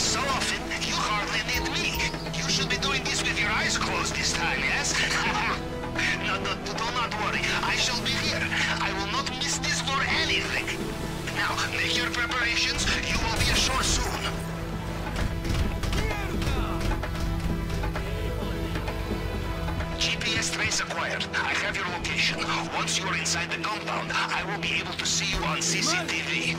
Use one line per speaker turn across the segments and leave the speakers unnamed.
this so often, you hardly need me. You should be doing this with your eyes closed this time, yes? no, no, do not worry. I shall be here. I will not miss this for anything. Now, make your preparations. You will be ashore soon. GPS trace acquired. I have your location. Once you are inside the compound, I will be able to see you on CCTV.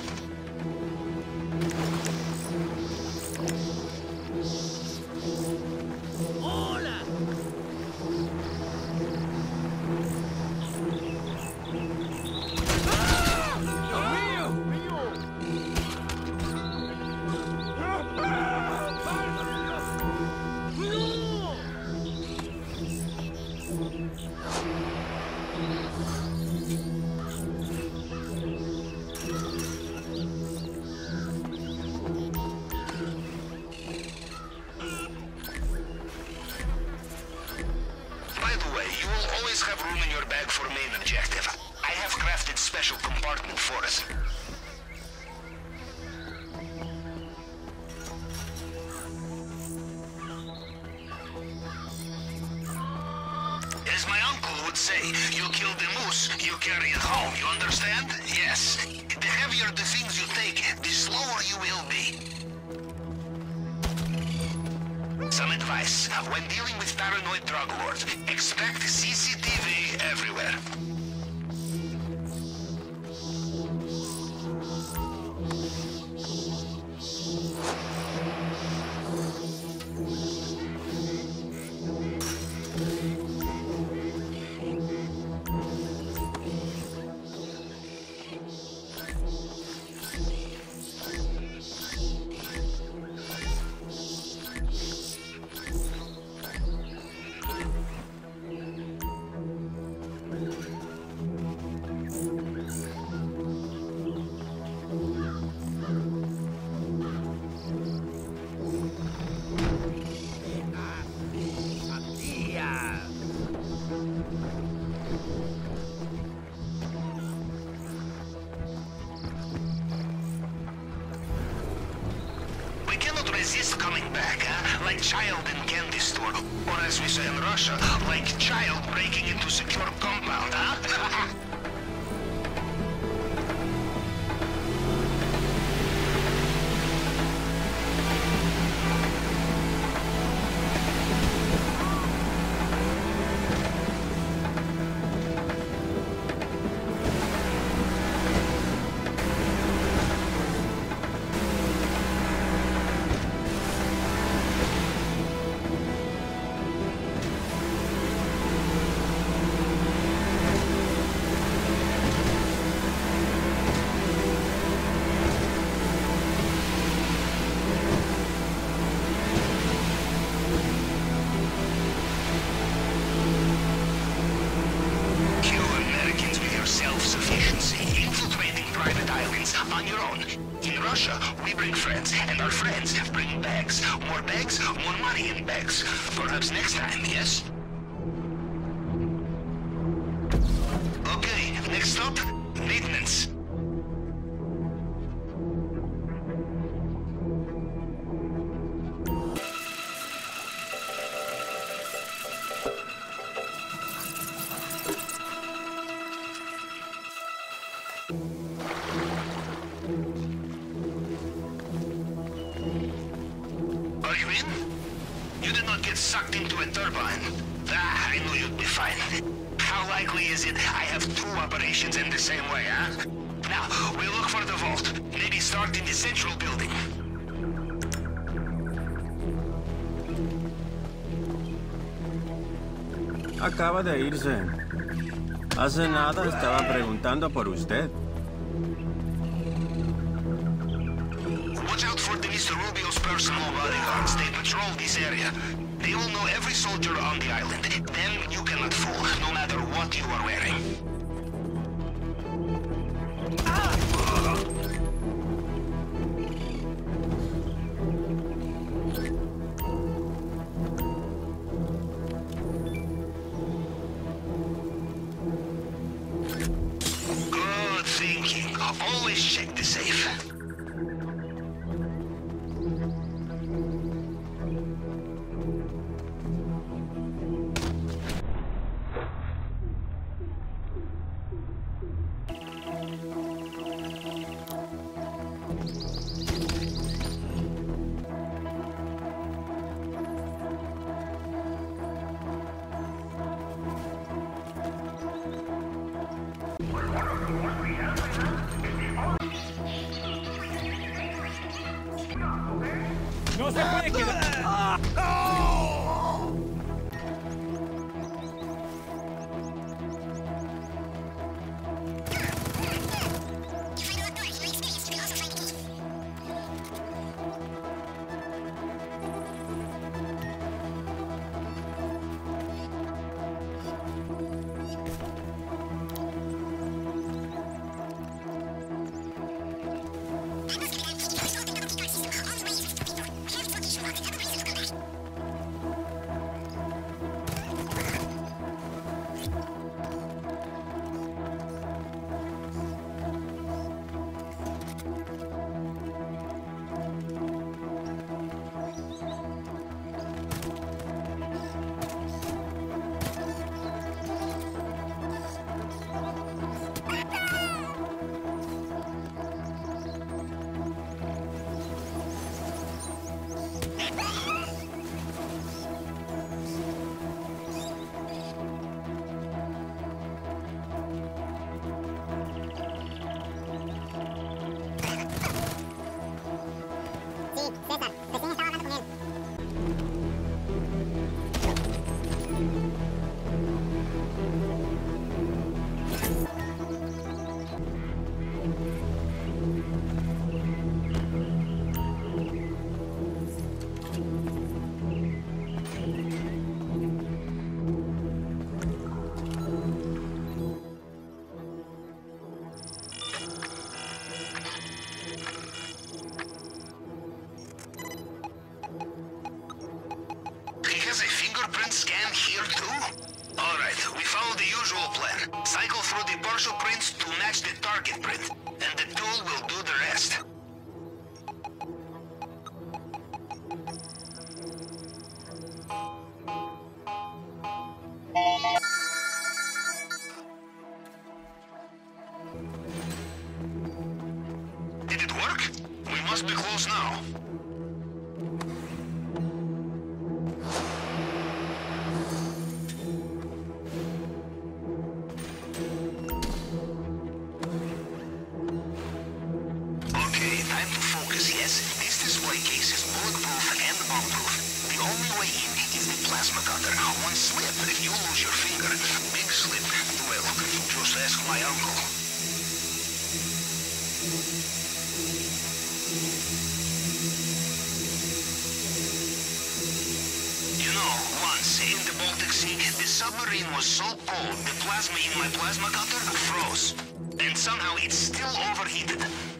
By the way, you will always have room in your bag for main objective. I have crafted special compartment for us. As my uncle would say, you kill the moose, you carry it home. You understand? Yes. The heavier the things When dealing with paranoid drug lords, expect CCTV everywhere. Resist coming back, huh? Like child in candy store. Or as we say in Russia, like child breaking into secure compound, huh? our friends bring bags. More bags, more money in bags. Perhaps next time, yes? Okay, next stop, maintenance. Are you in? You did not get sucked into a turbine. Ah, I knew you'd be fine. How likely is it I have two operations in the same way, huh? Now, we look for the vault. Maybe start in the central building.
Acaba de irse. Hace nada estaba preguntando por usted.
Watch out for the Mr. Rubio's personal bodyguards. They patrol this area. They will know every soldier on the island. Them you cannot fool, no matter what you are wearing.
Se puede quedar!
Ah, fingerprint scan here too? Alright, we follow the usual plan. Cycle through the partial prints plasma. One slip, if you lose your finger. Big slip. Well, just ask my uncle. You know, once in the Baltic Sea, the submarine was so cold, the plasma in my plasma cutter froze. And somehow it's still overheated.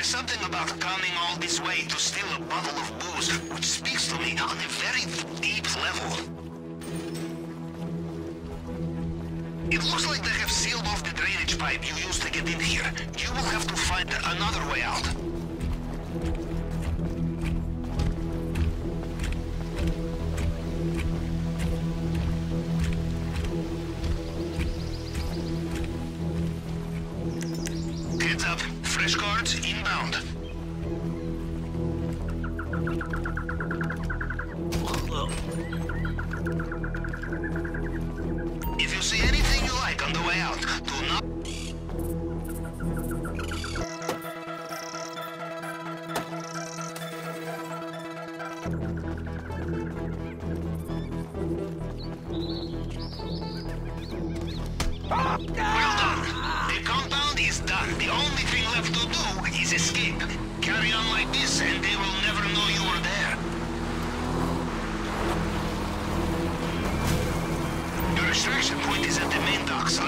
You there is something about coming all this way to steal a bottle of booze, which speaks to me on a very deep level. It looks like they have sealed off the drainage pipe you used to get in here. You will have to find another way out. Heads up. Fresh guards inbound. If you see anything you like on the way out, do not... Well done! They come done. The only thing left to do is escape. Carry on like this and they will never know you were there. Your extraction point is at the main docks.